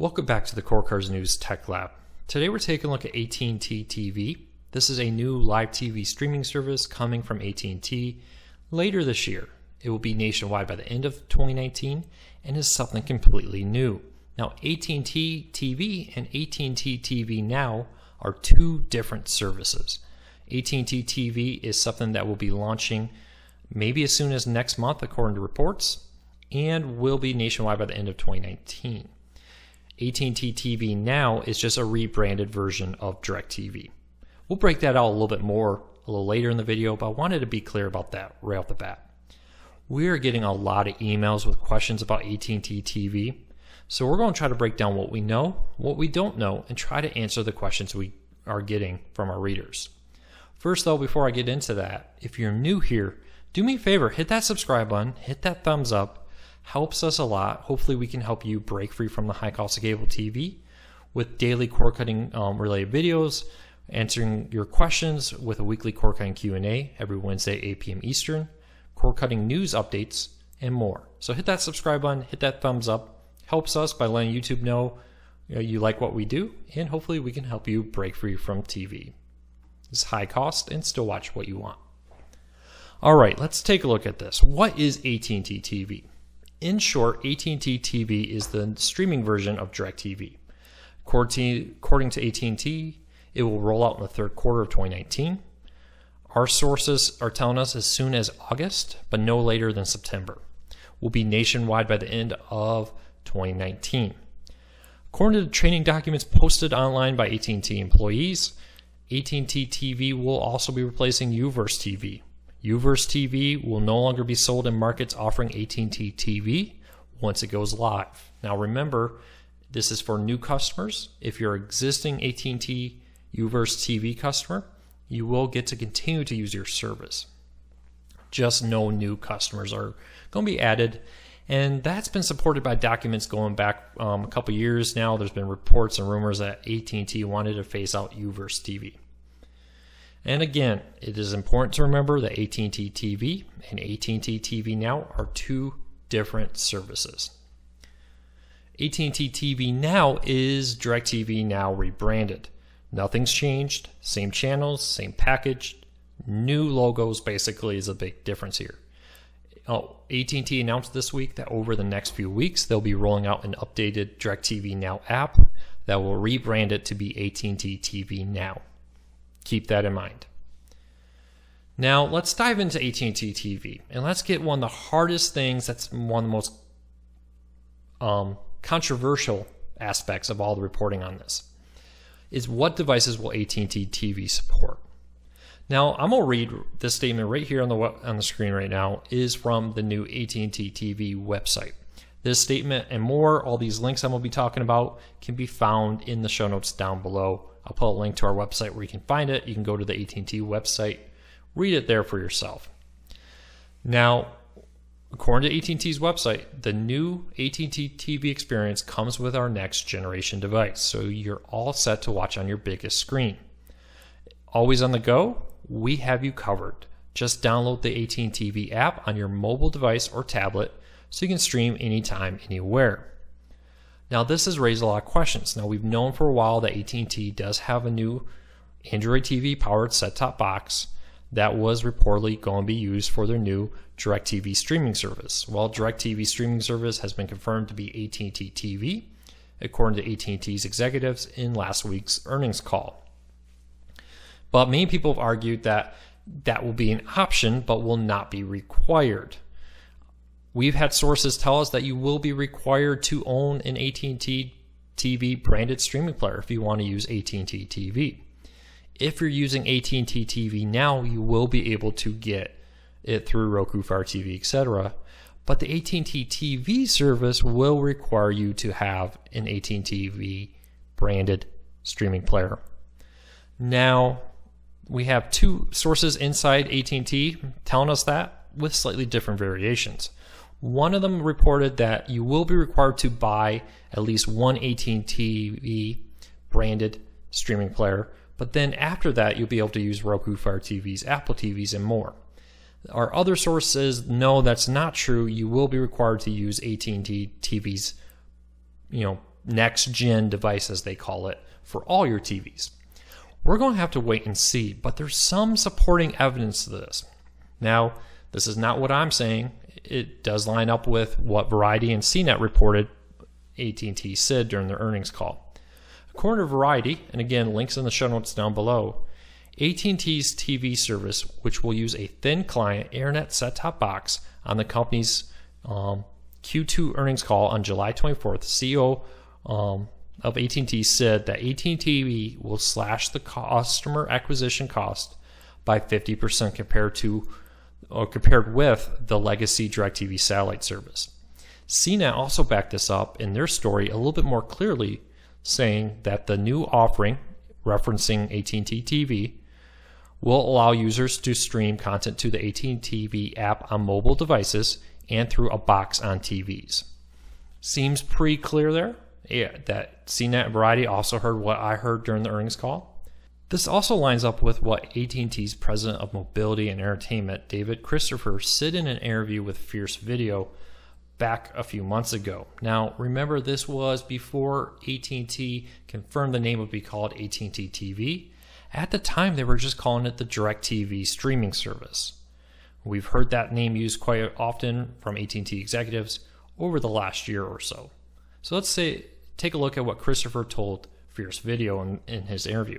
Welcome back to the Cord Cutters News Tech Lab. Today we're taking a look at AT&T TV. This is a new live TV streaming service coming from AT&T later this year. It will be nationwide by the end of 2019 and is something completely new. Now AT&T TV and AT&T TV Now are two different services. AT&T TV is something that will be launching maybe as soon as next month according to reports and will be nationwide by the end of 2019. AT&T TV Now is just a rebranded version of DirecTV. We'll break that out a little bit more a little later in the video, but I wanted to be clear about that right off the bat. We are getting a lot of emails with questions about AT&T TV, so we're going to try to break down what we know, what we don't know, and try to answer the questions we are getting from our readers. First though, before I get into that, if you're new here, do me a favor, hit that subscribe button, hit that thumbs up, helps us a lot. Hopefully, we can help you break free from the high cost of cable TV with daily cord cutting um, related videos, answering your questions with a weekly cord cutting Q&A every Wednesday 8 p.m. Eastern, cord cutting news updates, and more. So hit that subscribe button, hit that thumbs up. Helps us by letting YouTube know you, know, you like what we do, and hopefully we can help you break free from TV. It's high cost and still watch what you want. All right, let's take a look at this. What is AT&T TV? In short, AT&T TV is the streaming version of DirecTV. According to AT&T, it will roll out in the third quarter of 2019. Our sources are telling us as soon as August, but no later than September. Will be nationwide by the end of 2019. According to the training documents posted online by AT&T employees, AT&T TV will also be replacing UVerse TV, Uverse TV will no longer be sold in markets offering AT&T TV once it goes live. Now remember, this is for new customers. If you're an existing AT&T Uverse TV customer, you will get to continue to use your service. Just no new customers are going to be added, and that's been supported by documents going back um, a couple years now. There's been reports and rumors that AT&T wanted to phase out Uverse TV. And again, it is important to remember that AT&T TV and AT&T TV Now are two different services. AT&T TV Now is DirecTV Now rebranded. Nothing's changed, same channels, same package, new logos basically is a big difference here. Oh, AT&T announced this week that over the next few weeks they'll be rolling out an updated DirecTV Now app that will rebrand it to be AT&T TV Now. Keep that in mind. Now let's dive into AT&T TV and let's get one of the hardest things that's one of the most um, controversial aspects of all the reporting on this is what devices will AT&T TV support? Now I'm gonna read this statement right here on the on the screen right now is from the new AT&T TV website. This statement and more, all these links I'm gonna be talking about, can be found in the show notes down below I'll put a link to our website where you can find it. You can go to the AT&T website, read it there for yourself. Now, according to AT&T's website, the new AT&T TV experience comes with our next generation device, so you're all set to watch on your biggest screen. Always on the go, we have you covered. Just download the AT&T TV app on your mobile device or tablet so you can stream anytime, anywhere. Now this has raised a lot of questions. Now we've known for a while that AT&T does have a new Android TV powered set-top box that was reportedly going to be used for their new DirecTV streaming service. Well, DirecTV streaming service has been confirmed to be AT&T TV, according to AT&T's executives in last week's earnings call. But many people have argued that that will be an option but will not be required. We've had sources tell us that you will be required to own an AT&T TV branded streaming player if you want to use AT&T TV. If you're using AT&T TV now, you will be able to get it through Roku, Fire TV, etc. But the AT&T TV service will require you to have an AT&T TV branded streaming player. Now, we have two sources inside AT&T telling us that with slightly different variations. One of them reported that you will be required to buy at least one AT&T branded streaming player, but then after that you'll be able to use Roku, Fire TVs, Apple TVs, and more. Our other source says no, that's not true. You will be required to use AT&T TV's, you know, next gen device, as they call it, for all your TVs. We're going to have to wait and see, but there's some supporting evidence to this. Now, this is not what I'm saying. It does line up with what Variety and CNET reported AT&T said during their earnings call. According to Variety, and again, links in the show notes down below, AT&T's TV service, which will use a thin client internet set-top box on the company's um, Q2 earnings call on July 24th, CEO um, of AT&T said that AT&T will slash the customer acquisition cost by 50% compared to or compared with the legacy DirecTV satellite service. CNET also backed this up in their story a little bit more clearly, saying that the new offering, referencing AT&T TV, will allow users to stream content to the AT&T TV app on mobile devices and through a box on TVs. Seems pretty clear there. Yeah, that CNET Variety also heard what I heard during the earnings call. This also lines up with what AT&T's president of mobility and entertainment, David Christopher, said in an interview with Fierce Video back a few months ago. Now, remember this was before AT&T confirmed the name would be called AT&T TV. At the time, they were just calling it the DirecTV streaming service. We've heard that name used quite often from AT&T executives over the last year or so. So let's say take a look at what Christopher told Fierce Video in, in his interview.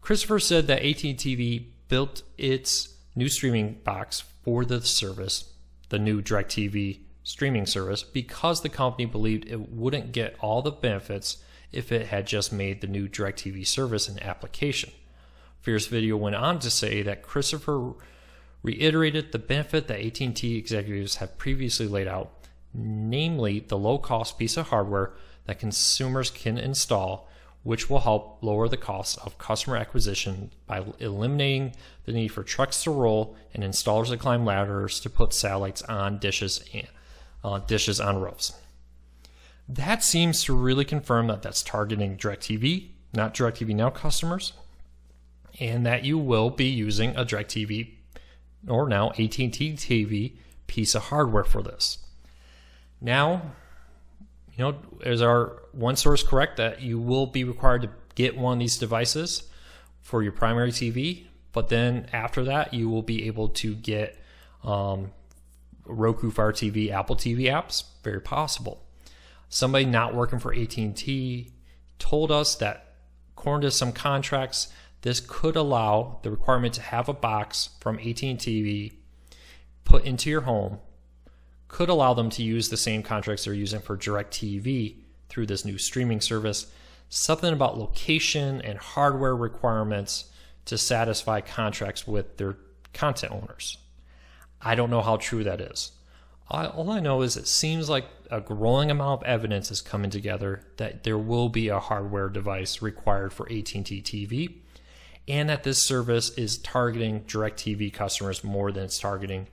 Christopher said that AT&T built its new streaming box for the service the new DirecTV streaming service because the company believed it wouldn't get all the benefits if it had just made the new DirecTV service an application. Fierce Video went on to say that Christopher reiterated the benefit that AT&T executives have previously laid out, namely the low-cost piece of hardware that consumers can install which will help lower the cost of customer acquisition by eliminating the need for trucks to roll and installers to climb ladders to put satellites on dishes and uh, dishes on roofs. That seems to really confirm that that's targeting DirecTV, not DirecTV Now customers, and that you will be using a DirecTV or now AT&T TV piece of hardware for this. Now, you know, is our one source correct that you will be required to get one of these devices for your primary TV, but then after that, you will be able to get um, Roku, Fire TV, Apple TV apps. Very possible. Somebody not working for AT&T told us that, according to some contracts, this could allow the requirement to have a box from AT&T put into your home could allow them to use the same contracts they're using for DirecTV through this new streaming service. Something about location and hardware requirements to satisfy contracts with their content owners. I don't know how true that is. All I know is it seems like a growing amount of evidence is coming together that there will be a hardware device required for AT&T TV and that this service is targeting DirecTV customers more than it's targeting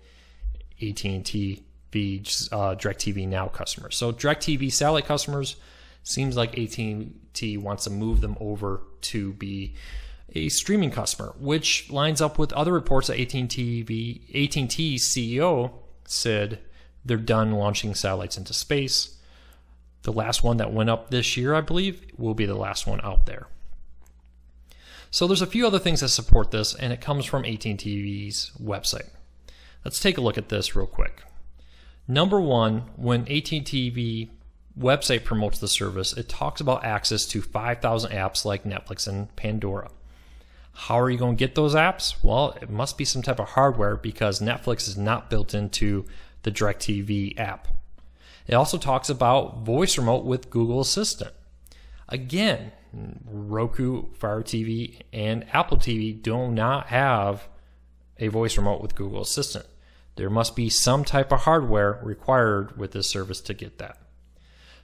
AT&T be uh, DirecTV Now customers. So DirecTV satellite customers seems like AT&T wants to move them over to be a streaming customer, which lines up with other reports that AT&T AT&T CEO said they're done launching satellites into space. The last one that went up this year, I believe, will be the last one out there. So there's a few other things that support this, and it comes from AT&T's website. Let's take a look at this real quick. Number one, when AT&T website promotes the service, it talks about access to 5,000 apps like Netflix and Pandora. How are you going to get those apps? Well, it must be some type of hardware because Netflix is not built into the DirecTV app. It also talks about voice remote with Google Assistant. Again, Roku, Fire TV, and Apple TV do not have a voice remote with Google Assistant. There must be some type of hardware required with this service to get that.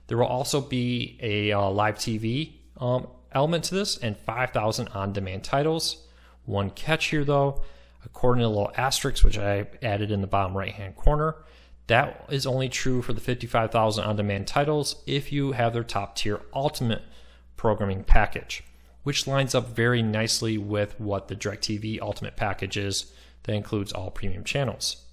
There will also be a uh, live TV um, element to this and 5,000 on demand titles. One catch here though, according to the little asterisk, which I added in the bottom right hand corner, that is only true for the 55,000 on demand titles if you have their top tier ultimate programming package, which lines up very nicely with what the DirecTV ultimate package is that includes all premium channels.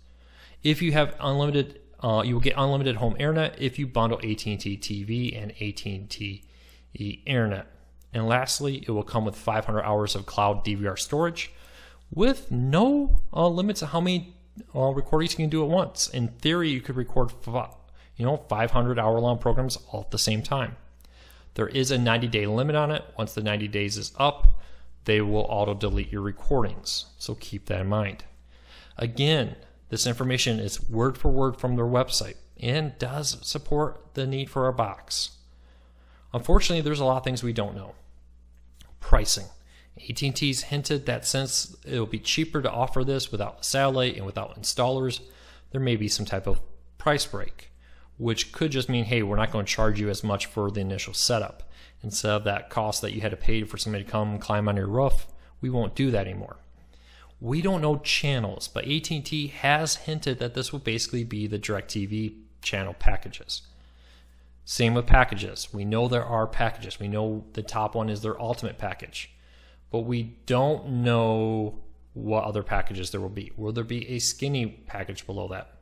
If you have unlimited uh, you will get unlimited home internet if you bundle AT&T TV and AT&T Internet. And lastly, it will come with 500 hours of cloud DVR storage with no uh, limits on how many uh, recordings you can do at once. In theory, you could record you know 500 hour long programs all at the same time. There is a 90 day limit on it. Once the 90 days is up, they will auto delete your recordings. So keep that in mind. Again, this information is word for word from their website and does support the need for a box. Unfortunately, there's a lot of things we don't know. Pricing. AT&T's hinted that since it'll be cheaper to offer this without satellite and without installers, there may be some type of price break, which could just mean, hey, we're not going to charge you as much for the initial setup. Instead of that cost that you had to pay for somebody to come climb on your roof, we won't do that anymore. We don't know channels, but AT&T has hinted that this will basically be the DirecTV channel packages. Same with packages. We know there are packages. We know the top one is their ultimate package, but we don't know what other packages there will be. Will there be a skinny package below that?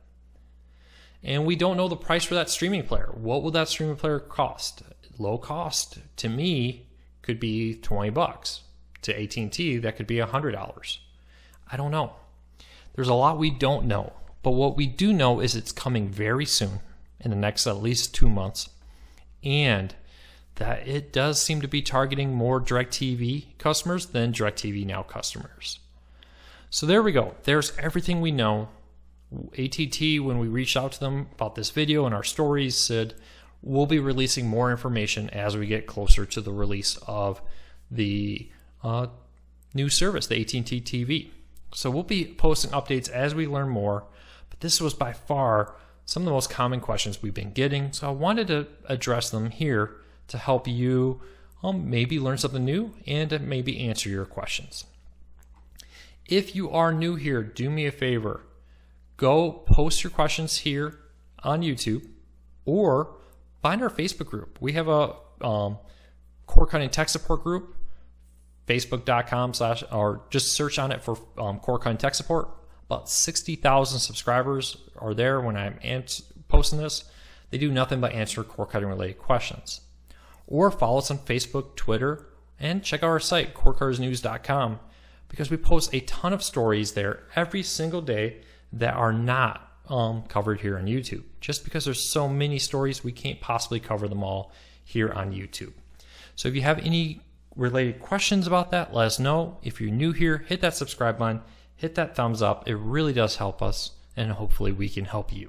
And we don't know the price for that streaming player. What will that streaming player cost? Low cost to me could be 20 bucks. To AT&T that could be $100. I don't know. There's a lot we don't know, but what we do know is it's coming very soon in the next at least 2 months and that it does seem to be targeting more DirecTV customers than DirecTV Now customers. So there we go. There's everything we know. ATT, when we reached out to them about this video and our stories, said we'll be releasing more information as we get closer to the release of the uh, new service, the AT&T TV. So we'll be posting updates as we learn more. But this was by far some of the most common questions we've been getting. So I wanted to address them here to help you um, maybe learn something new and maybe answer your questions. If you are new here, do me a favor. Go post your questions here on YouTube or find our Facebook group. We have a um, cord cutting tech support group, facebook.com slash, or just search on it for um, tech support. About 60,000 subscribers are there when I'm posting this. They do nothing but answer cord cutting related questions. Or follow us on Facebook, Twitter, and check out our site, cordcuttersnews.com, because we post a ton of stories there every single day that are not um, covered here on YouTube. Just because there's so many stories, we can't possibly cover them all here on YouTube. So if you have any related questions about that, let us know. If you're new here, hit that subscribe button hit that thumbs up. It really does help us, and hopefully we can help you.